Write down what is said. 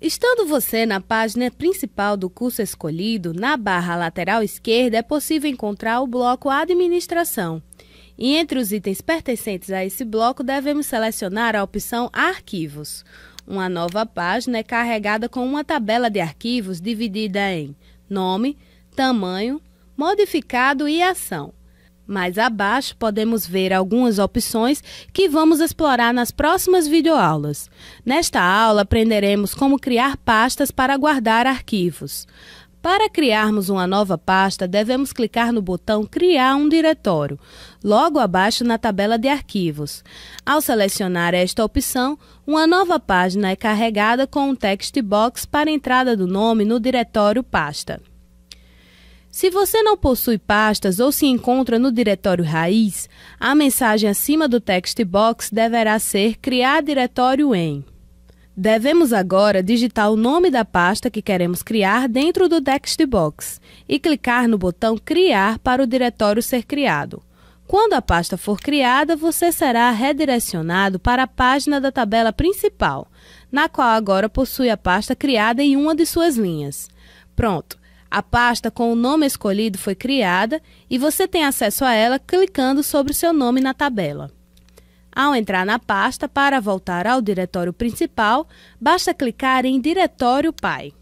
Estando você na página principal do curso escolhido, na barra lateral esquerda é possível encontrar o bloco Administração. E entre os itens pertencentes a esse bloco, devemos selecionar a opção Arquivos. Uma nova página é carregada com uma tabela de arquivos dividida em nome, tamanho, modificado e ação. Mais abaixo podemos ver algumas opções que vamos explorar nas próximas videoaulas. Nesta aula aprenderemos como criar pastas para guardar arquivos. Para criarmos uma nova pasta, devemos clicar no botão Criar um diretório, logo abaixo na tabela de arquivos. Ao selecionar esta opção, uma nova página é carregada com um text box para entrada do nome no diretório pasta. Se você não possui pastas ou se encontra no diretório raiz, a mensagem acima do text box deverá ser Criar diretório em. Devemos agora digitar o nome da pasta que queremos criar dentro do text box e clicar no botão Criar para o diretório ser criado. Quando a pasta for criada, você será redirecionado para a página da tabela principal, na qual agora possui a pasta criada em uma de suas linhas. Pronto! A pasta com o nome escolhido foi criada e você tem acesso a ela clicando sobre o seu nome na tabela. Ao entrar na pasta, para voltar ao diretório principal, basta clicar em Diretório Pai.